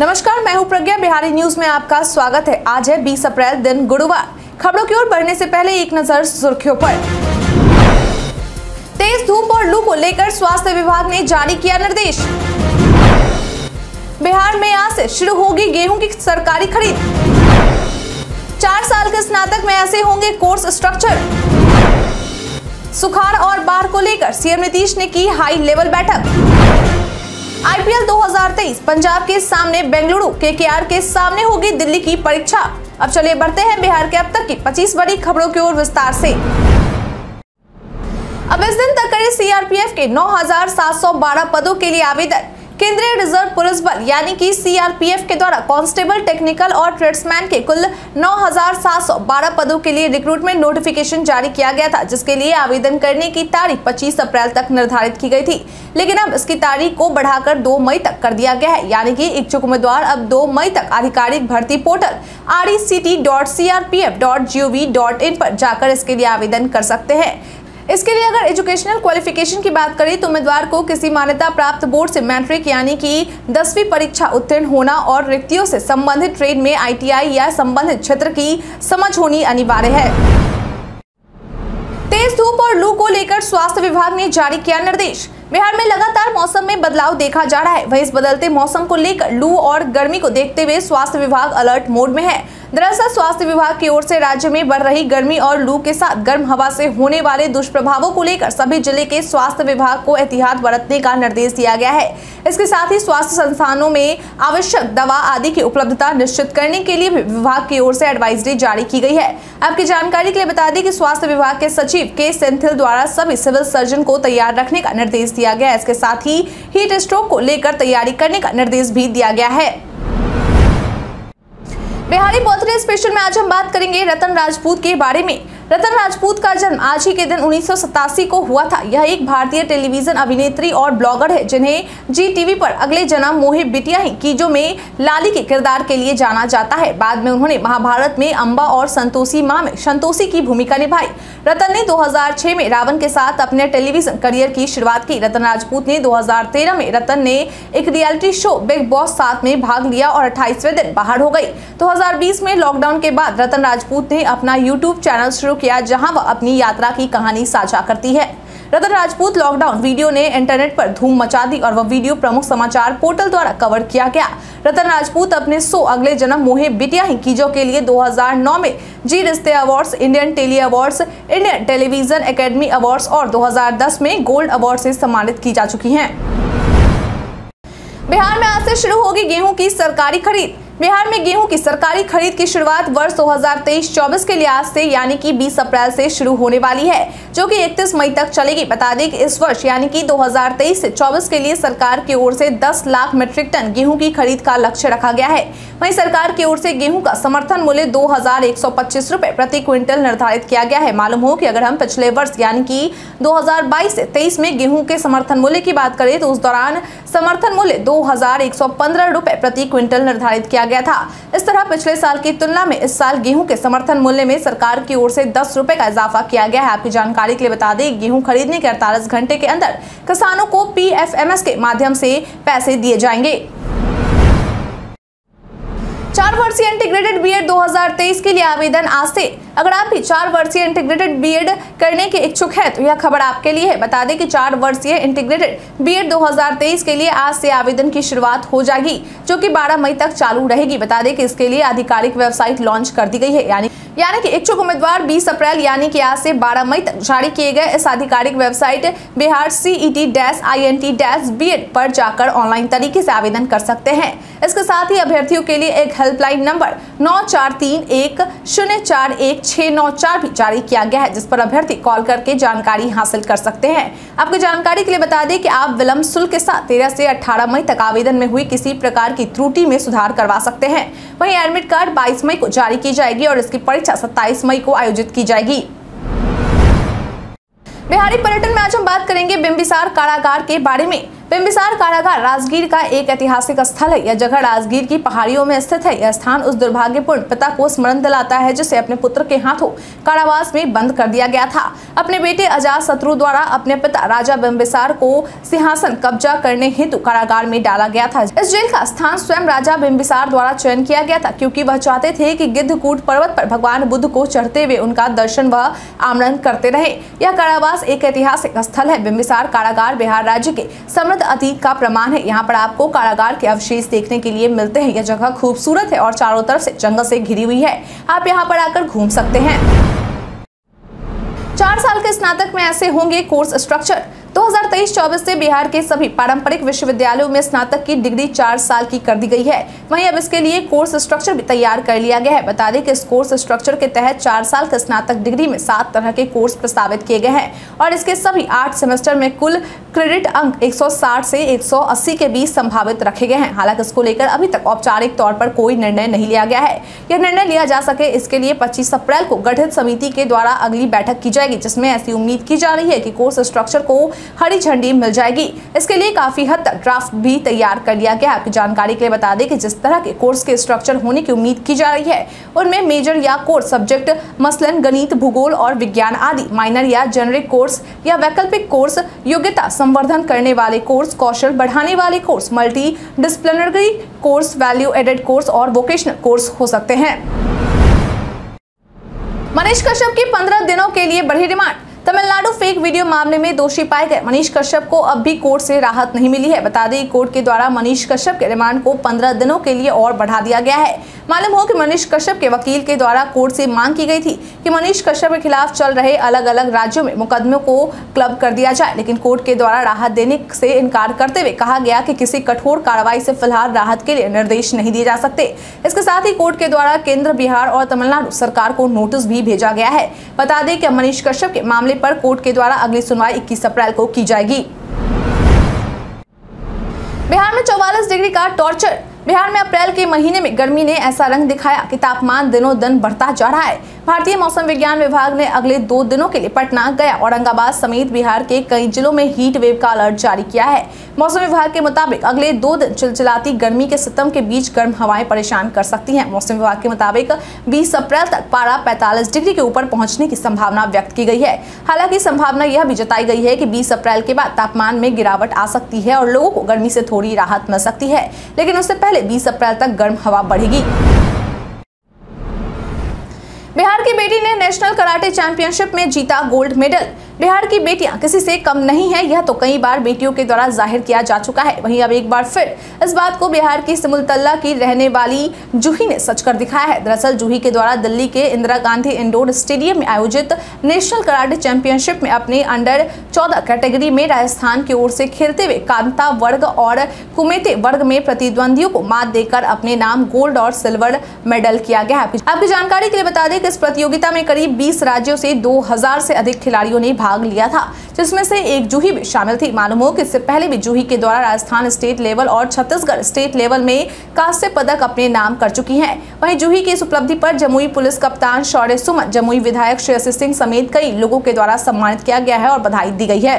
नमस्कार, मैं हूँ प्रज्ञा। बिहारी न्यूज़ में आपका स्वागत है। आज है 20 अप्रैल, दिन गुरुवार। खबरों की ओर बढ़ने से पहले एक नज़र सुर्खियों पर। तेज धूप और लू को लेकर स्वास्थ्य विभाग ने जारी किया निर्देश। बिहार में आज से शुरू होगी गेहूँ की सरकारी खरीद। चार साल के स्नातक में ऐसे होंगे कोर्स स्ट्रक्चर। सुखाड़ और बाढ़ को लेकर सीएम नीतीश ने की हाई लेवल बैठक। आईपीएल 2023 पंजाब के सामने बेंगलुरु केकेआर के सामने होगी दिल्ली की परीक्षा। अब चलिए बढ़ते हैं बिहार के अब तक की 25 बड़ी खबरों की ओर विस्तार से। अब इस दिन तक करीब सीआरपीएफ के 9,712 पदों के लिए आवेदन। केंद्रीय रिज़र्व पुलिस बल यानी कि सीआरपीएफ के द्वारा कांस्टेबल टेक्निकल और ट्रेड्समैन के कुल 9,712 पदों के लिए रिक्रूटमेंट नोटिफिकेशन जारी किया गया था जिसके लिए आवेदन करने की तारीख 25 अप्रैल तक निर्धारित की गई थी। लेकिन अब इसकी तारीख को बढ़ाकर 2 मई तक कर दिया गया है यानी कि इच्छुक उम्मीदवार अब 2 मई तक आधिकारिक भर्ती पोर्टल आर पर जाकर इसके लिए आवेदन कर सकते हैं। इसके लिए अगर एजुकेशनल क्वालिफिकेशन की बात करें तो उम्मीदवार को किसी मान्यता प्राप्त बोर्ड से मैट्रिक, यानी कि दसवीं परीक्षा उत्तीर्ण होना और रिक्तियों से संबंधित ट्रेड में आईटीआई या संबंधित क्षेत्र की समझ होनी अनिवार्य है। तेज धूप और लू को लेकर स्वास्थ्य विभाग ने जारी किया निर्देश। बिहार में लगातार मौसम में बदलाव देखा जा रहा है। वही इस बदलते मौसम को लेकर लू और गर्मी को देखते हुए स्वास्थ्य विभाग अलर्ट मोड में है। दरअसल स्वास्थ्य विभाग की ओर से राज्य में बढ़ रही गर्मी और लू के साथ गर्म हवा से होने वाले दुष्प्रभावों को लेकर सभी ज़िले के स्वास्थ्य विभाग को एहतियात बरतने का निर्देश दिया गया है। इसके साथ ही स्वास्थ्य संस्थानों में आवश्यक दवा आदि की उपलब्धता निश्चित करने के लिए विभाग की ओर से एडवाइजरी जारी की गई है। आपकी जानकारी के लिए बता दें कि स्वास्थ्य विभाग के सचिव के सेंथिल द्वारा सभी सिविल सर्जन को तैयार रखने का निर्देश दिया गया इसके साथ ही हीट स्ट्रोक को लेकर तैयारी करने का निर्देश भी दिया गया है। बिहारी बर्थडे स्पेशल में आज हम बात करेंगे रतन राजपूत के बारे में। रतन राजपूत का जन्म आज ही के दिन उन्नीस सौ सतासी को हुआ था। यह एक भारतीय टेलीविज़न अभिनेत्री और ब्लॉगर है, जिन्हें जी टीवी पर अगले जन्म मोहित बिटिया ही कीजो में लाली के किरदार के लिए जाना जाता है। बाद में उन्होंने महाभारत में अम्बा और संतोषी माँ में संतोषी की भूमिका निभाई। रतन ने 2006 में रावण के साथ अपने टेलीविज़न करियर की शुरुआत की। रतन राजपूत ने 2013 में रतन ने एक रियलिटी शो बिग बॉस सात में भाग लिया और अट्ठाईसवें दिन बाहर हो गई। 2020 में लॉकडाउन के बाद रतन राजपूत ने अपना यूट्यूब चैनल शुरू किया जहाँ वह अपनी यात्रा की कहानी साझा करती है। रतन राजपूत लॉकडाउन वीडियो ने इंटरनेट पर धूम मचा दी और वह वीडियो प्रमुख समाचार पोर्टल द्वारा कवर किया गया। रतन राजपूत अपने सो अगले जन्म मोहे बिटिया ही कीजो के लिए 2009 में Zee Rishtey awards, Indian Telly awards, Indian television academy awards और 2010 में गोल्ड अवार्ड से सम्मानित की जा चुकी हैं। बिहार में आज से शुरू होगी गेहूँ की सरकारी खरीद। बिहार में गेहूँ की सरकारी खरीद की शुरुआत वर्ष 2023-24 के लिहाज से, यानी कि 20 अप्रैल से शुरू होने वाली है, जो कि 31 मई तक चलेगी। बता दें कि इस वर्ष, यानी कि 2023 से 24 के लिए सरकार की ओर से 10 लाख मीट्रिक टन गेहूँ की खरीद का लक्ष्य रखा गया है। वहीं सरकार की ओर से गेहूँ का समर्थन मूल्य दो हज़ार प्रति क्विंटल निर्धारित किया गया है। मालूम हो की अगर हम पिछले वर्ष, यानी की दो से तेईस में गेहूँ के समर्थन मूल्य की बात करें तो उस दौरान समर्थन मूल्य दो हज़ार प्रति क्विंटल निर्धारित किया गया था। इस तरह पिछले साल की तुलना में इस साल गेहूँ के समर्थन मूल्य में सरकार की ओर से दस रूपए का इजाफा किया गया है। आपकी जानकारी के लिए बता दें, गेहूँ खरीदने के अड़तालीस घंटे के अंदर किसानों को पीएफएमएस के माध्यम से पैसे दिए जाएँगे। चार वर्षीय इंटीग्रेटेड बीएड 2023 के लिए आवेदन आज से अगर आप भी चार वर्षीय इंटीग्रेटेड बीएड करने के इच्छुक हैं तो यह खबर आपके लिए है। बता दें कि चार वर्षीय इंटीग्रेटेड बीएड 2023 के लिए आज से आवेदन की शुरुआत हो जाएगी, जो कि 12 मई तक चालू रहेगी। बता दें कि इसके लिए आधिकारिक वेबसाइट लॉन्च कर दी गई है। यानी यानी कि इच्छुक उम्मीदवार 20 अप्रैल, यानी कि आज से 12 मई तक जारी किए गए इस आधिकारिक website Bihar CET dash I N T dash B पर जाकर ऑनलाइन तरीके से आवेदन कर सकते हैं। इसके साथ ही अभ्यर्थियों के लिए एक हेल्पलाइन नंबर नौ चार तीन एक शून्य चार एक छः नौ चार भी जारी किया गया है, जिस पर अभ्यर्थी कॉल करके जानकारी हासिल कर सकते हैं। आपको जानकारी के लिए बता दें कि आप विलंब शुल्क के साथ तेरह से अठारह मई तक आवेदन में हुई किसी प्रकार की त्रुटि में सुधार करवा सकते हैं। वहीं एडमिट कार्ड बाईस मई को जारी की जाएगी और इसकी परीक्षा सत्ताईस मई को आयोजित की जाएगी। बिहारी पर्यटन में आज हम बात करेंगे बिम्बिसार कारागार के बारे में। बिम्बिसार कारागार राजगीर का एक ऐतिहासिक स्थल है। यह जगह राजगीर की पहाड़ियों में स्थित है। यह स्थान उस दुर्भाग्यपूर्ण पिता को स्मरण दिलाता है, जिसे अपने पुत्र के हाथों कारावास में बंद कर दिया गया था। अपने बेटे अजात शत्रु द्वारा अपने पिता राजा बिम्बिसार को सिंहासन कब्जा करने हेतु कारागार में डाला गया था। इस जेल का स्थान स्वयं राजा बिम्बिसार द्वारा चयन किया गया था, क्यूँकी वह चाहते थे कि गिद्धकूट पर्वत पर भगवान बुद्ध को चढ़ते हुए उनका दर्शन व आमरण करते रहे। यह कारावास एक ऐतिहासिक स्थल है। बिम्बिसार कारागार बिहार राज्य के समृद्ध अतीत का प्रमाण है। यहाँ पर आपको कारागार के अवशेष देखने के लिए मिलते हैं। यह जगह खूबसूरत है और चारों तरफ़ से जंगल से घिरी हुई है। आप यहाँ पर आकर घूम सकते हैं। चार साल के स्नातक में ऐसे होंगे कोर्स स्ट्रक्चर। 2023-24 से बिहार के सभी पारंपरिक विश्वविद्यालयों में स्नातक की डिग्री चार साल की कर दी गई है। वहीं अब इसके लिए कोर्स स्ट्रक्चर भी तैयार कर लिया गया है। बता दें कि इस कोर्स स्ट्रक्चर के तहत चार साल के स्नातक डिग्री में सात तरह के कोर्स प्रस्तावित किए गए हैं और इसके सभी आठ सेमेस्टर में कुल क्रेडिट अंक 160 से 180 के बीच संभावित रखे गए हैं। हालाँकि इसको लेकर अभी तक औपचारिक तौर पर कोई निर्णय नहीं लिया गया है। यह निर्णय लिया जा सके इसके लिए 25 अप्रैल को गठित समिति के द्वारा अगली बैठक की जाएगी, जिसमें ऐसी उम्मीद की जा रही है कि कोर्स स्ट्रक्चर को हरी झंडी मिल जाएगी। इसके लिए काफ़ी हद तक ड्राफ्ट भी तैयार कर लिया गया आपकी जानकारी के लिए बता दें कि जिस तरह के कोर्स के स्ट्रक्चर होने की उम्मीद की जा रही है, उनमें मेजर या कोर्स सब्जेक्ट मसलन, गणित, भूगोल और विज्ञान आदि माइनर या जेनरिक कोर्स या वैकल्पिक कोर्स योग्यता संवर्धन करने वाले कोर्स कौशल बढ़ाने वाले course multidisciplinary course value added course और वोकेशनल कोर्स हो सकते हैं। मनीष कश्यप की 15 दिनों के लिए बढ़ी डिमांड। तमिलनाडु फेक वीडियो मामले में दोषी पाए गए। मनीष कश्यप को अब भी कोर्ट से राहत नहीं मिली है। बता दें, कोर्ट के द्वारा मनीष कश्यप के रिमांड को 15 दिनों के लिए और बढ़ा दिया गया है। मालूम हो कि मनीष कश्यप के वकील के द्वारा कोर्ट से मांग की गई थी कि मनीष कश्यप के खिलाफ चल रहे अलग अलग राज्यों में मुकदमों को क्लब कर दिया जाए, लेकिन कोर्ट के द्वारा राहत देने से इनकार करते हुए कहा गया कि किसी कठोर कार्रवाई से फ़िलहाल राहत के लिए निर्देश नहीं दिए जा सकते। इसके साथ ही कोर्ट के द्वारा केंद्र, बिहार और तमिलनाडु सरकार को नोटिस भी भेजा गया है। बता दें कि मनीष कश्यप के मामले पर कोर्ट के द्वारा अगली सुनवाई इक्कीस अप्रैल को की जाएगी। बिहार में चौवालीस डिग्री का टॉर्चर बिहार में अप्रैल के महीने में गर्मी ने ऐसा रंग दिखाया कि तापमान दिनों दिन बढ़ता जा रहा है। भारतीय मौसम विज्ञान विभाग ने अगले दो दिनों के लिए पटना, गया, औरंगाबाद समेत बिहार के कई जिलों में हीट वेव का अलर्ट जारी किया है। मौसम विभाग के मुताबिक अगले दो दिन चिलचिलाती गर्मी के सितम के बीच गर्म हवाएँ परेशान कर सकती हैं। मौसम विभाग के मुताबिक 20 अप्रैल तक पारा 45 डिग्री के ऊपर पहुँचने की संभावना व्यक्त की गई है। हालाँकि संभावना यह भी जताई गई है कि 20 अप्रैल के बाद तापमान में गिरावट आ सकती है और लोगों को गर्मी से थोड़ी राहत मिल सकती है। लेकिन उससे पहले बीस अप्रैल तक गर्म हवा बढ़ेगी। ने नेशनल कराटे चैंपियनशिप में जीता गोल्ड मेडल। बिहार की बेटियाँ किसी से कम नहीं है, यह तो कई बार बेटियों के द्वारा ज़ाहिर किया जा चुका है। वहीं अब एक बार फिर इस बात को बिहार की सिमुलतल्ला की रहने वाली जूही ने सच कर दिखाया है। दरअसल जूही के द्वारा दिल्ली के इंदिरा गांधी इंडोर स्टेडियम में आयोजित नेशनल कराटे चैंपियनशिप में अपने अंडर चौदह कैटेगरी में राजस्थान की ओर से खेलते हुए कांता वर्ग और कुमेते वर्ग में प्रतिद्वंदियों को मात देकर अपने नाम गोल्ड और सिल्वर मेडल किया गया आपकी जानकारी के लिए बता दें कि इस प्रतियोगिता में करीब बीस राज्यों से दो से अधिक खिलाड़ियों ने भाग भाग लिया था, जिसमें से एक जूही भी शामिल थी। मालूम हो कि इससे पहले भी जूही के द्वारा राजस्थान स्टेट लेवल और छत्तीसगढ़ स्टेट लेवल में कांस्य पदक अपने नाम कर चुकी हैं। वहीं जूही की इस उपलब्धि पर जमुई पुलिस कप्तान शौर्य सुमन, जमुई विधायक श्रेयसी सिंह समेत कई लोगों के द्वारा सम्मानित किया गया है और बधाई दी गई है।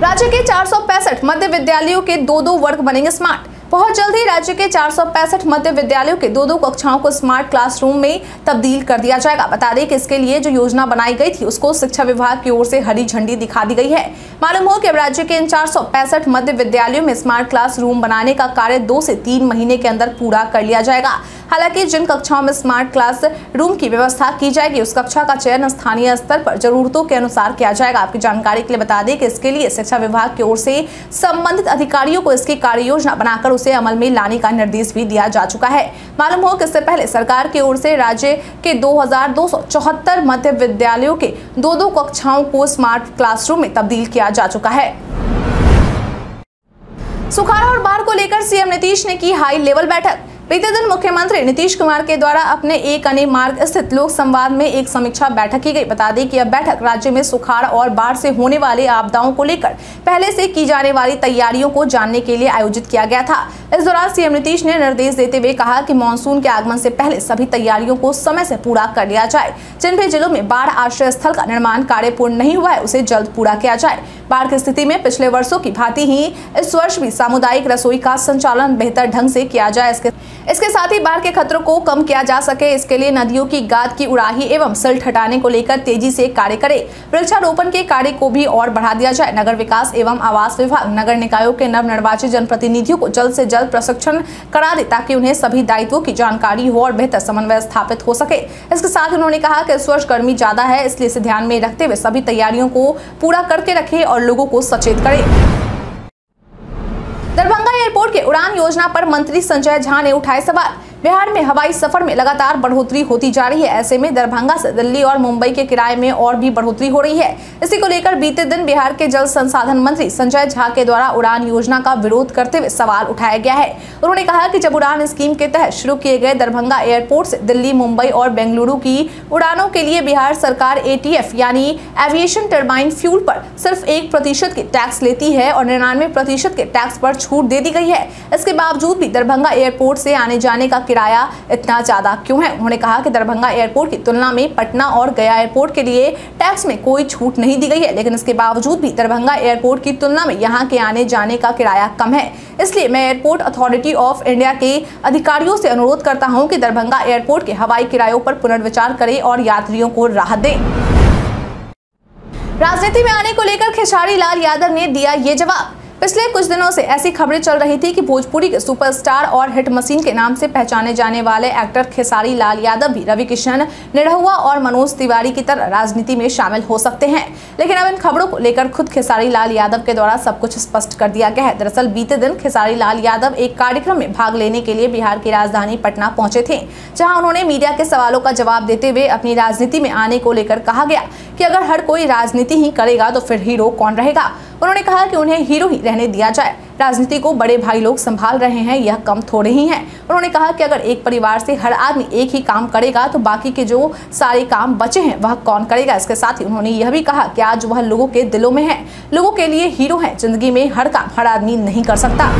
राज्य के चार सौ पैंसठ मध्य विद्यालयों के दो दो वर्ग बनेंगे स्मार्ट। बहुत जल्द ही राज्य के चार सौ पैंसठ मध्य विद्यालयों के दो दो कक्षाओं को स्मार्ट क्लासरूम में तब्दील कर दिया जाएगा। बता दें कि इसके लिए जो योजना बनाई गई थी, उसको शिक्षा विभाग की ओर से हरी झंडी दिखा दी गई है। मालूम हो कि अब राज्य के इन चार सौ पैंसठ मध्य विद्यालयों में स्मार्ट क्लासरूम बनाने का कार्य दो से तीन महीने के अंदर पूरा कर लिया जाएगा। हालाँकि जिन कक्षाओं में स्मार्ट क्लास रूम की व्यवस्था की जाएगी, उस कक्षा का चयन स्थानीय स्तर पर जरूरतों के अनुसार किया जाएगा। आपकी जानकारी के लिए बता दें कि इसके लिए शिक्षा विभाग की ओर से संबंधित अधिकारियों को इसकी कार्य योजना बनाकर उसे अमल में लाने का निर्देश भी दिया जा चुका है। मालूम हो कि इससे पहले सरकार की ओर से राज्य के दो हज़ार दो सौ चौहत्तर मध्य विद्यालयों के दो दो कक्षाओं को स्मार्ट क्लासरूम में तब्दील किया जा चुका है। सुखाड़ा और बाढ़ को लेकर सीएम नीतीश ने की हाई लेवल बैठक। बीते दिन मुख्यमंत्री नीतीश कुमार के द्वारा अपने एक अने मार्ग स्थित लोक संवाद में एक समीक्षा बैठक की गई। बता दें कि यह बैठक राज्य में सुखाड़ और बाढ़ से होने वाले आपदाओं को लेकर पहले से की जाने वाली तैयारियों को जानने के लिए आयोजित किया गया था। इस दौरान सीएम नीतीश ने निर्देश देते हुए कहा कि मानसून के आगमन से पहले सभी तैयारियों को समय से पूरा कर लिया जाए। जिन भी जिलों में बाढ़ आश्रय स्थल का निर्माण कार्य पूर्ण नहीं हुआ है, उसे जल्द पूरा किया जाए। बाढ़ की स्थिति में पिछले वर्षों की भांति ही इस वर्ष भी सामुदायिक रसोई का संचालन बेहतर ढंग से किया जाए। इसके इसके साथ ही बाढ़ के खतरों को कम किया जा सके, इसके लिए नदियों की गाद की उड़ाही एवं सिल्ट हटाने को लेकर तेज़ी से कार्य करे। वृक्षारोपण के कार्य को भी और बढ़ा दिया जाए। नगर विकास एवं आवास विभाग, नगर निकायों के नव निर्वाचित जनप्रतिनिधियों को जल्द से जल्द प्रशिक्षण करा दे ताकि उन्हें सभी दायित्वों की जानकारी हो और बेहतर समन्वय स्थापित हो सके। इसके साथ उन्होंने कहा कि इस वर्ष गर्मी ज़्यादा है, इसलिए इसे ध्यान में रखते हुए सभी तैयारियों को पूरा करके रखे और लोगों को सचेत करें। के उड़ान योजना पर मंत्री संजय झा ने उठाए सवाल। बिहार में हवाई सफ़र में लगातार बढ़ोतरी होती जा रही है। ऐसे में दरभंगा से दिल्ली और मुंबई के किराए में और भी बढ़ोतरी हो रही है। इसी को लेकर बीते दिन बिहार के जल संसाधन मंत्री संजय झा के द्वारा उड़ान योजना का विरोध करते हुए सवाल उठाया गया है। उन्होंने कहा कि जब उड़ान स्कीम के तहत शुरू किए गए दरभंगा एयरपोर्ट से दिल्ली, मुंबई और बेंगलुरु की उड़ानों के लिए बिहार सरकार एटीएफ यानी एविएशन टर्बाइन फ्यूल पर सिर्फ़ एक प्रतिशत की टैक्स लेती है और निन्यानवे प्रतिशत के टैक्स पर छूट दे दी गई है। इसके बावजूद भी दरभंगा एयरपोर्ट से आने जाने का किराया इतना ज़्यादा क्यों है? उन्होंने कहा कि दरभंगा एयरपोर्ट की तुलना में पटना और गया एयरपोर्ट के लिए टैक्स में कोई छूट नहीं दी गई है, लेकिन इसके बावजूद भी दरभंगा एयरपोर्ट की तुलना में यहाँ के आने जाने का किराया कम है। इसलिए मैं एयरपोर्ट अथॉरिटी ऑफ़ इंडिया के अधिकारियों से अनुरोध करता हूँ की दरभंगा एयरपोर्ट के हवाई किरायों पर पुनर्विचार करें और यात्रियों को राहत दें। राजनीति में आने को लेकर खेसारी लाल यादव ने दिया ये जवाब। पिछले कुछ दिनों से ऐसी खबरें चल रही थी कि भोजपुरी के सुपरस्टार और हिट मशीन के नाम से पहचाने जाने वाले एक्टर खेसारी लाल यादव भी रवि किशन निरहुआ और मनोज तिवारी की तरह राजनीति में शामिल हो सकते हैं। लेकिन अब इन खबरों को लेकर खुद खेसारी लाल यादव के द्वारा सब कुछ स्पष्ट कर दिया गया है। दरअसल बीते दिन खेसारी लाल यादव एक कार्यक्रम में भाग लेने के लिए बिहार की राजधानी पटना पहुँचे थे, जहाँ उन्होंने मीडिया के सवालों का जवाब देते हुए अपनी राजनीति में आने को लेकर कहा गया। कि अगर हर कोई राजनीति ही करेगा तो फिर हीरो कौन रहेगा? उन्होंने कहा कि उन्हें हीरो ही रहने दिया जाए। राजनीति को बड़े भाई लोग संभाल रहे हैं, यह कम थोड़े ही हैं। उन्होंने कहा कि अगर एक परिवार से हर आदमी एक ही काम करेगा तो बाकी के जो सारे काम बचे हैं, वह कौन करेगा? इसके साथ ही उन्होंने यह भी कहा कि आज वह लोगों के दिलों में है। लोगों के लिए हीरो है, ज़िंदगी में हर काम हर आदमी नहीं कर सकता।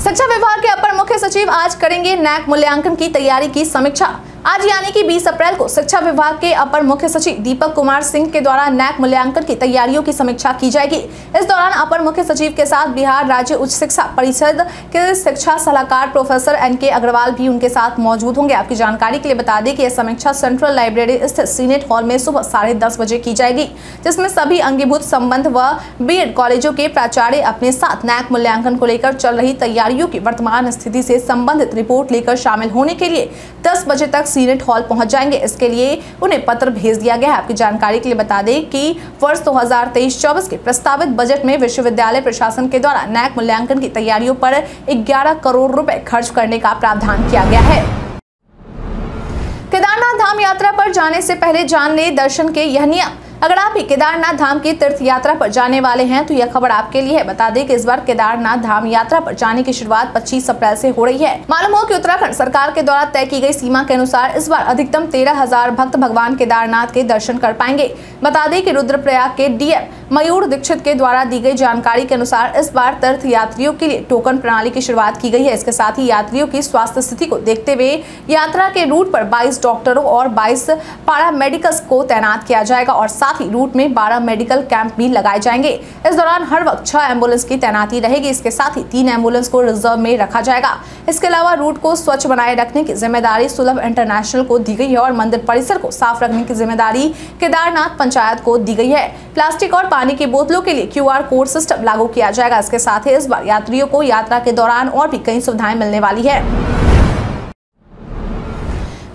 शिक्षा विभाग के अपर मुख्य सचिव आज करेंगे नैक मूल्यांकन की तैयारी की समीक्षा। आज यानी कि 20 अप्रैल को शिक्षा विभाग के अपर मुख्य सचिव दीपक कुमार सिंह के द्वारा नैक मूल्यांकन की तैयारियों की समीक्षा की जाएगी। इस दौरान अपर मुख्य सचिव के साथ बिहार राज्य उच्च शिक्षा परिषद के शिक्षा सलाहकार प्रोफेसर एन के अग्रवाल भी उनके साथ मौजूद होंगे। आपकी जानकारी के लिए बता दें कि यह समीक्षा सेंट्रल लाइब्रेरी स्थित सीनेट हॉल में सुबह साढ़े दस बजे की जाएगी, जिसमें सभी अंगीभूत संबंध व बी कॉलेजों के प्राचार्य अपने साथ नैक मूल्यांकन को लेकर चल रही तैयारियों की वर्तमान स्थिति से संबंधित रिपोर्ट लेकर शामिल होने के लिए दस बजे तक सीनेट हॉल पहुँच जाएँगे। इसके लिए उन्हें पत्र भेज दिया गया है। आपकी जानकारी के लिए बता दें कि वर्ष 2023-24 के प्रस्तावित बजट में विश्वविद्यालय प्रशासन के द्वारा नैक मूल्यांकन की तैयारियों पर 11 करोड़ रुपए खर्च करने का प्रावधान किया गया है। केदारनाथ धाम यात्रा पर जाने से पहले जान ले दर्शन के यह नियम। अगर आप भी केदारनाथ धाम की तीर्थ यात्रा पर जाने वाले हैं तो यह खबर आपके लिए है। बता दें कि इस बार केदारनाथ धाम यात्रा पर जाने की शुरुआत 25 अप्रैल से हो रही है। मालूम हो कि उत्तराखंड सरकार के द्वारा तय की गई सीमा के अनुसार इस बार अधिकतम तेरह हज़ार भक्त भगवान केदारनाथ के दर्शन कर पाएँगे। बता दें की रुद्रप्रयाग के डीएम मयूर दीक्षित के द्वारा दी गई जानकारी के अनुसार इस बार तीर्थ यात्रियों के लिए टोकन प्रणाली की शुरुआत की गई है। इसके साथ ही यात्रियों की स्वास्थ्य स्थिति को देखते हुए यात्रा के रूट पर 22 डॉक्टरों और 22 पारामेडिकल्स को तैनात किया जाएगा और साथ ही रूट में 12 मेडिकल कैंप भी लगाए जाएँगे। इस दौरान हर वक्त छह एंबुलेंस की तैनाती रहेगी। इसके साथ ही तीन एंबुलेंस को रिज़र्व में रखा जाएगा। इसके अलावा रूट को स्वच्छ बनाए रखने की ज़िम्मेदारी सुलभ इंटरनेशनल को दी गई है और मंदिर परिसर को साफ़ रखने की ज़िम्मेदारी केदारनाथ पंचायत को दी गई है। प्लास्टिक और पानी की बोतलों के लिए क्यूआर कोड सिस्टम लागू किया जाएगा। इसके साथ ही इस बार यात्रियों को यात्रा के दौरान और भी कई सुविधाएँ मिलने वाली है।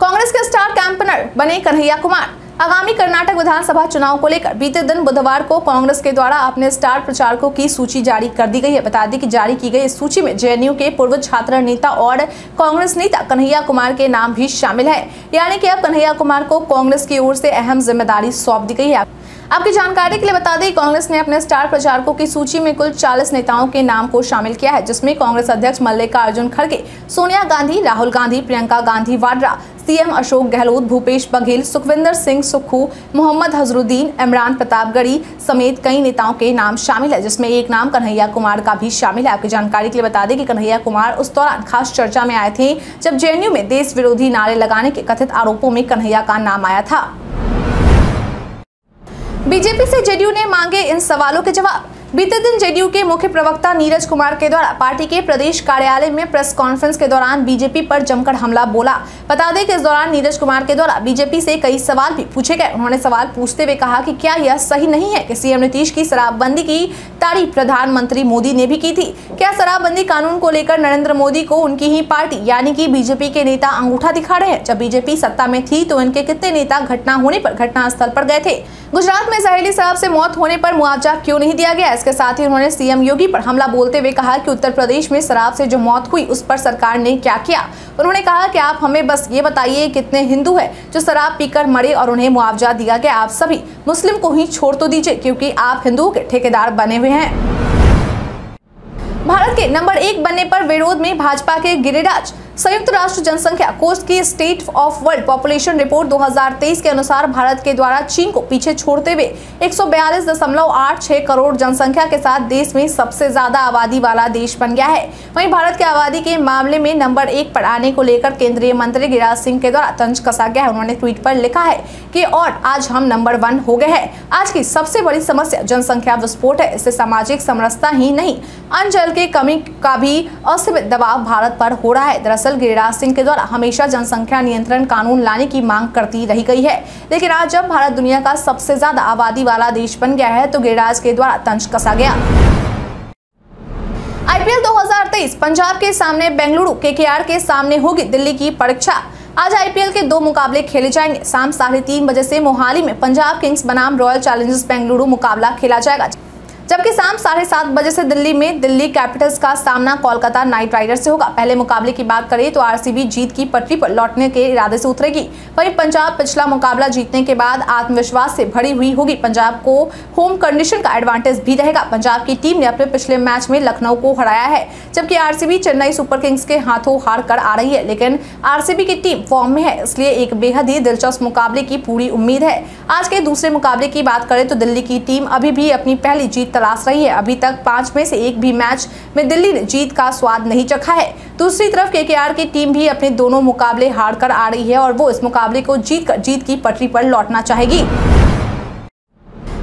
कांग्रेस के स्टार कैंपेनर बने कन्हैया कुमार। आगामी कर्नाटक विधानसभा चुनाव को लेकर बीते दिन बुधवार को कांग्रेस के द्वारा अपने स्टार प्रचारकों की सूची जारी कर दी गई है। बता दी कि जारी की गई इस सूची में जेएनयू के पूर्व छात्र नेता और कांग्रेस नेता कन्हैया कुमार के नाम भी शामिल है। यानी कि अब कन्हैया कुमार को कांग्रेस की ओर से अहम ज़िम्मेदारी सौंप दी गई है। आपकी जानकारी के लिए बता दें, कांग्रेस ने अपने स्टार प्रचारकों की सूची में कुल 40 नेताओं के नाम को शामिल किया है, जिसमें कांग्रेस अध्यक्ष मल्लिकार्जुन खड़गे, सोनिया गांधी, राहुल गांधी, प्रियंका गांधी वाड्रा, सीएम अशोक गहलोत, भूपेश बघेल, सुखविंदर सिंह सुक्खू, मोहम्मद हजरुद्दीन, इमरान प्रतापगढ़ी समेत कई नेताओं के नाम शामिल है, जिसमें एक नाम कन्हैया कुमार का भी शामिल है। आपकी जानकारी के लिए बता दें कि कन्हैया कुमार उस दौरान खास चर्चा में आए थे, जब जेएनयू में देश विरोधी नारे लगाने के कथित आरोपों में कन्हैया का नाम आया था। बीजेपी से जेडीयू ने मांगे इन सवालों के जवाब। बीते दिन जेडीयू के मुख्य प्रवक्ता नीरज कुमार के द्वारा पार्टी के प्रदेश कार्यालय में प्रेस कॉन्फ्रेंस के दौरान बीजेपी पर जमकर हमला बोला। बता दें कि इस दौरान नीरज कुमार के द्वारा बीजेपी से कई सवाल भी पूछे गए। उन्होंने सवाल पूछते हुए कहा कि क्या यह सही नहीं है कि सीएम नीतीश की शराबबंदी की तारीफ़ प्रधानमंत्री मोदी ने भी की थी? क्या शराबबंदी कानून को लेकर नरेंद्र मोदी को उनकी ही पार्टी, यानी कि बीजेपी के नेता अंगूठा दिखा रहे हैं? जब बीजेपी सत्ता में थी तो इनके कितने नेता घटना होने पर घटना स्थल पर गए थे? गुजरात में जहरीली शराब से मौत होने पर मुआवजा क्यों नहीं दिया गया? इसके साथ ही उन्होंने सीएम योगी पर हमला बोलते हुए कहा कि उत्तर प्रदेश में शराब से जो मौत हुई, उस पर सरकार ने क्या किया? उन्होंने कहा कि आप हमें बस ये बताइए कितने हिंदू है जो शराब पीकर मरे और उन्हें मुआवजा दिया गया। आप सभी मुस्लिम को ही छोड़ तो दीजिए, क्योंकि आप हिंदुओं के ठेकेदार बने हुए हैं। भारत के नंबर एक बनने पर विरोध में भाजपा के गिरिराज संयुक्त राष्ट्र जनसंख्या कोष की state of world population report 2023 के अनुसार भारत के द्वारा चीन को पीछे छोड़ते हुए 142.86 करोड़ जनसंख्या के साथ देश में सबसे ज़्यादा आबादी वाला देश बन गया है। वहीं भारत की आबादी के मामले में नंबर एक पर आने को लेकर केंद्रीय मंत्री गिरिराज सिंह के द्वारा तंज कसा गया है। उन्होंने ट्वीट पर लिखा है कि और आज हम नंबर वन हो गए हैं। आज की सबसे बड़ी समस्या जनसंख्या विस्फोट है। इससे सामाजिक समरसता ही नहीं। अन्न जल के कमी का भी असीमित दबाव भारत पर हो रहा है। दरअसल गिरिराज सिंह के द्वारा हमेशा जनसंख्या नियंत्रण कानून लाने की मांग करती रही गई है। लेकिन आज जब भारत दुनिया का सबसे ज़्यादा आबादी वाला देश बन गया है तो गिरिराज के द्वारा तंज कसा गया? आईपीएल 2023 पंजाब के सामने बेंगलुरु, केकेआर के सामने होगी दिल्ली की परीक्षा। आज आईपीएल के दो मुकाबले खेले जाएँगे। शाम साढ़े तीन बजे से मोहाली में पंजाब किंग्स बनाम रॉयल चैलेंजर्स बेंगलुरु मुकाबला खेला जाएगा। जबकि शाम साढ़े सात बजे से दिल्ली में दिल्ली कैपिटल्स का सामना कोलकाता नाइट राइडर्स से होगा। पहले मुकाबले की बात करें तो आरसीबी जीत की पटरी पर लौटने के इरादे से उतरेगी। वहीं पंजाब पिछला मुकाबला जीतने के बाद आत्मविश्वास से भरी हुई होगी। पंजाब को होम कंडीशन का एडवांटेज भी रहेगा। पंजाब की टीम ने अपने पिछले मैच में लखनऊ को हराया है, जबकि आरसीबी चेन्नई सुपर किंग्स के हाथों हार कर आ रही है, लेकिन आरसीबी की टीम फॉर्म में है, इसलिए एक बेहद ही दिलचस्प मुकाबले की पूरी उम्मीद है। आज के दूसरे मुकाबले की बात करें तो दिल्ली की टीम अभी भी अपनी पहली जीत तलाश रही है। अभी तक पाँच में से एक भी मैच में दिल्ली ने जीत का स्वाद नहीं चखा है। दूसरी तरफ़ केकेआर की टीम भी अपने दोनों मुकाबले हार कर आ रही है और वो इस मुकाबले को जीत कर जीत की पटरी पर लौटना चाहेगी।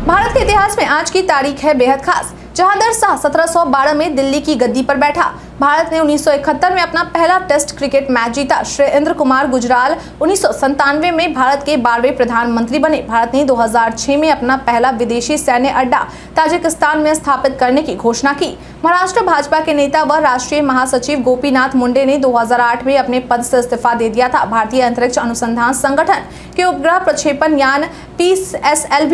भारत के इतिहास में आज की तारीख है बेहद खास, जहाँ दर शाह सत्रह सौ बारह में दिल्ली की गद्दी पर बैठा। भारत ने 1971 में अपना पहला टेस्ट क्रिकेट मैच जीता। श्री इंद्र कुमार गुजराल उन्नीस में भारत के बारहवें प्रधानमंत्री बने। भारत ने 2006 में अपना पहला विदेशी सैन्य अड्डा ताजिकिस्तान में स्थापित करने की घोषणा की। महाराष्ट्र भाजपा के नेता व राष्ट्रीय महासचिव गोपीनाथ मुंडे ने 2008 में अपने पद से इस्तीफा दे दिया था। भारतीय अंतरिक्ष अनुसंधान संगठन के उपग्रह प्रक्षेपण यान पी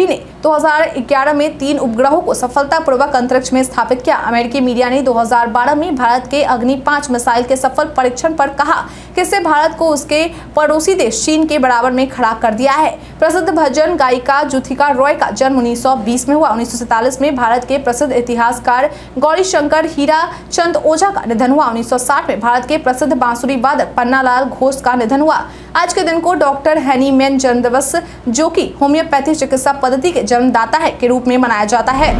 ने 2011 में तीन उपग्रहों को सफलतापूर्वक अंतरिक्ष में स्थापित किया। अमेरिकी मीडिया ने 2012 में भारत के अग्नि पाँच मिसाइल के सफल परीक्षण पर कहा कि इससे भारत को उसके पड़ोसी देश चीन के बराबर में खड़ा कर दिया है। प्रसिद्ध भजन गायिका जुथिका रॉय का जन्म 1920 में हुआ। उन्नीस में भारत के प्रसिद्ध इतिहासकार गौरी शंकर हीरा चंद ओझा का निधन हुआ। 1960 में भारत के प्रसिद्ध बांसुरी वादक पन्नालाल घोष का निधन हुआ। आज के दिन को डॉक्टर हैनीमैन जन्म दिवस जो कि होम्योपैथी चिकित्सा पद्धति के जन्मदाता है, के रूप में मनाया जाता है।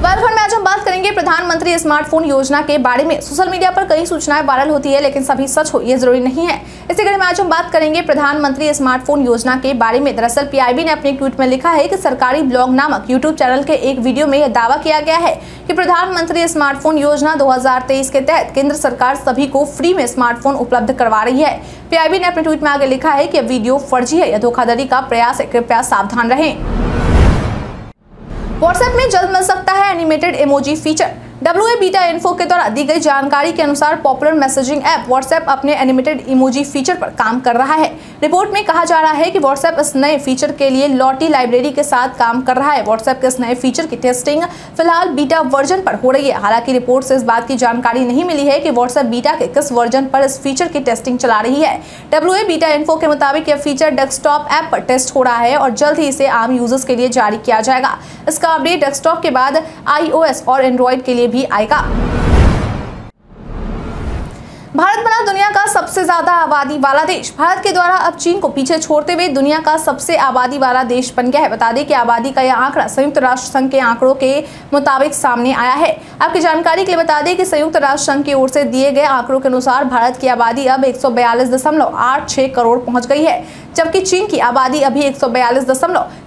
वर्गफंड में आज हम बात करेंगे प्रधानमंत्री स्मार्टफ़ोन योजना के बारे में। सोशल मीडिया पर कई सूचनाएँ वायरल होती है, लेकिन सभी सच हो, ये ज़रूरी नहीं है। इसी कड़ी में आज हम बात करेंगे प्रधानमंत्री स्मार्टफ़ोन योजना के बारे में। दरअसल पीआईबी ने अपने ट्वीट में लिखा है कि सरकारी ब्लॉग नामक यूट्यूब चैनल के एक वीडियो में यह दावा किया गया है कि प्रधानमंत्री स्मार्टफ़ोन योजना दो हज़ार तेईस के तहत केंद्र सरकार सभी को फ्री में स्मार्टफ़ोन उपलब्ध करवा रही है। पीआईबी ने अपने ट्वीट में आगे लिखा है कि वीडियो फर्जी है या धोखाधड़ी का प्रयास है। कृपया सावधान रहें। व्हाट्सएप में जल्द मिल सकता है animated emoji feature WA beta info के द्वारा दी गई जानकारी के अनुसार पॉपुलर मैसेजिंग ऐप व्हाट्सएप अपने एनिमेटेड इमोजी फीचर पर काम कर रहा है। रिपोर्ट में कहा जा रहा है कि व्हाट्सएप इस नए फीचर के लिए लॉटी लाइब्रेरी के साथ काम कर रहा है। व्हाट्सएप के इस नए फीचर की टेस्टिंग फ़िलहाल बीटा वर्जन पर हो रही है। हालाँकि रिपोर्ट से इस बात की जानकारी नहीं मिली है कि व्हाट्सएप बीटा के किस वर्जन पर इस फीचर की टेस्टिंग चला रही है। डब्ल्यूए बीटा इन्फो के मुताबिक यह फीचर डेस्कटॉप ऐप पर टेस्ट हो रहा है और जल्द ही इसे आम यूज़र्स के लिए जारी किया जाएगा। इसका अपडेट डेस्कटॉप के बाद आईओएस और एंड्रॉइड के लिए भी आएगा। भारत बना दुनिया का सबसे ज़्यादा आबादी वाला देश। भारत के द्वारा अब चीन को पीछे छोड़ते हुए दुनिया का सबसे आबादी वाला देश बन गया है। बता दें कि आबादी का यह आंकड़ा संयुक्त राष्ट्र संघ के आंकड़ों के मुताबिक सामने आया है। आपकी जानकारी के लिए बता दें कि संयुक्त राष्ट्र संघ की ओर से दिए गए आंकड़ों के अनुसार भारत की आबादी अब एक करोड़ पहुँच गई है, जबकि चीन की आबादी अभी एक सौ बयालीस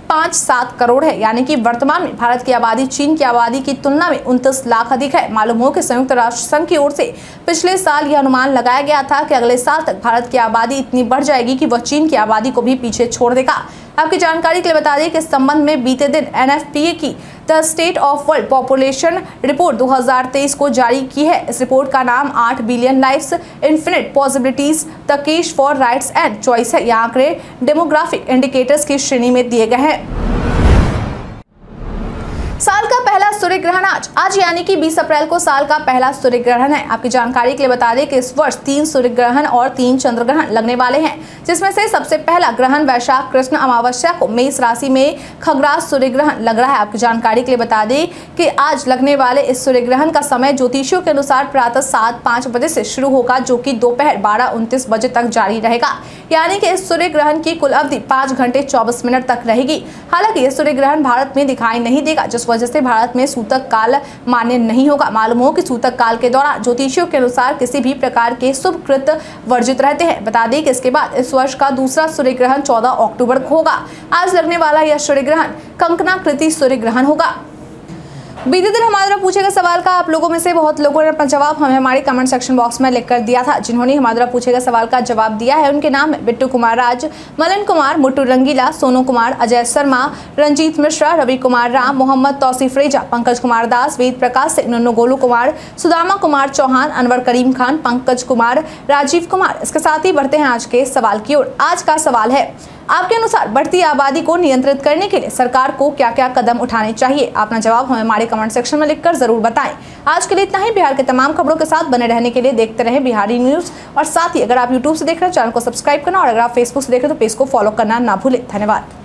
पाँच सात करोड़ है। यानी कि वर्तमान में भारत की आबादी चीन की आबादी की तुलना में उनतीस लाख अधिक है। मालूम हो कि संयुक्त राष्ट्र संघ की ओर से पिछले साल यह अनुमान लगाया गया था कि अगले साल तक भारत की आबादी इतनी बढ़ जाएगी कि वह चीन की आबादी को भी पीछे छोड़ देगा। आपकी जानकारी के लिए बता दें कि इस संबंध में बीते दिन एनएफपीए की the state of world population report 2023 को जारी की है। इस रिपोर्ट का नाम 8 billion lives infinite possibilities the case for rights and choice है। यहाँ आंकड़े डेमोग्राफिक इंडिकेटर्स की श्रेणी में दिए गए हैं। साल का पहला सूर्य ग्रहण आज। आज यानी कि 20 अप्रैल को साल का पहला सूर्य ग्रहण है। आपकी जानकारी के लिए बता दें कि इस वर्ष तीन सूर्य ग्रहण और तीन चंद्र ग्रहण लगने वाले हैं, जिसमें से सबसे पहला ग्रहण वैशाख, कृष्ण, अमावस्या को मेष राशि में खगराज सूर्य ग्रहण लग रहा है। आपकी जानकारी के लिए बता दें कि आज लगने वाले इस सूर्य ग्रहण का समय ज्योतिषियों के अनुसार प्रातः सात पाँच बजे से शुरू होगा, जो की दोपहर बारह उनतीस बजे तक जारी रहेगा। यानी कि इस सूर्य ग्रहण की कुल अवधि पाँच घंटे चौबीस मिनट तक रहेगी। हालाँकि यह सूर्य ग्रहण भारत में दिखाई नहीं देगा, जिस वजह से भारत में सूतक काल मान्य नहीं होगा। मालूम हो कि सूतक काल के दौरान ज्योतिषियों के अनुसार किसी भी प्रकार के शुभ कृत वर्जित रहते हैं। बता दें कि इसके बाद इस वर्ष का दूसरा सूर्य ग्रहण 14 अक्टूबर को होगा। आज लगने वाला यह सूर्य ग्रहण कंकनाकृति सूर्य ग्रहण होगा। बीते दिन हमारे द्वारा पूछे गए सवाल का आप लोगों में से बहुत लोगों ने अपना जवाब हमें हमारे कमेंट सेक्शन बॉक्स में लिख कर दिया था। जिन्होंने हमारे द्वारा पूछे गए सवाल का जवाब दिया है, उनके नाम है बिट्टू कुमार राज मलन कुमार, मुट्टू रंगीला, सोनू कुमार, अजय शर्मा, रंजीत मिश्रा, रवि कुमार राम, मोहम्मद तौसीफ रेजा, पंकज कुमार दास, वेद प्रकाश सिंह नुन्नू गोलू कुमार, सुदामा कुमार चौहान, अनवर करीम खान, पंकज कुमार, राजीव कुमार। इसके साथ ही बढ़ते हैं आज के सवाल की ओर। आज का सवाल है आपके अनुसार बढ़ती आबादी को नियंत्रित करने के लिए सरकार को क्या क्या कदम उठाने चाहिए? अपना जवाब हमें हमारे कमेंट सेक्शन में लिखकर ज़रूर बताएँ। आज के लिए इतना ही। बिहार के तमाम खबरों के साथ बने रहने के लिए देखते रहे बिहारी न्यूज़। और साथ ही अगर आप यूट्यूब से देख रहे हैं, चैनल को सब्सक्राइब करना और अगर आप फेसबुक से देख रहे हैं तो पेज को फॉलो करना ना भूलें। धन्यवाद।